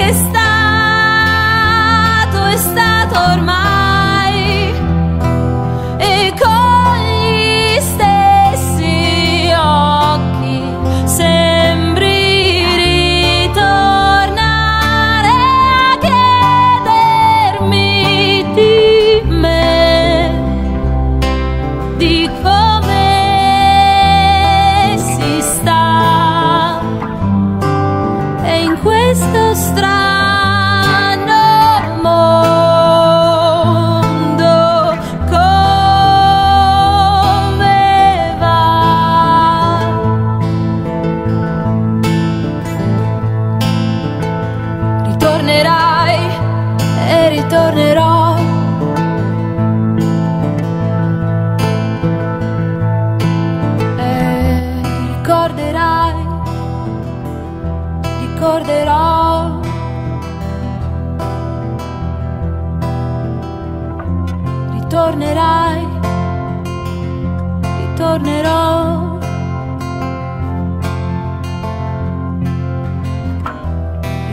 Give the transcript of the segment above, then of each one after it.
che è stato, è stato tornerò. E ricorderai, ricorderò. Ritornerai, ritornerò.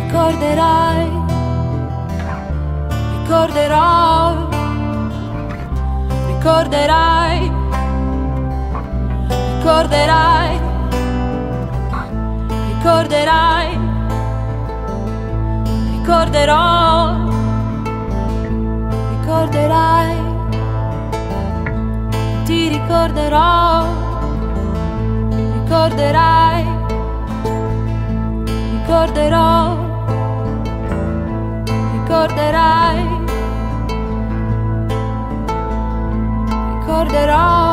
Ricorderai ricorderò, ricorderai, ricorderai, ricorderai, ricorderò, ricorderai, ti ricorderò, ricorderai, ricorderò ricorderai. that all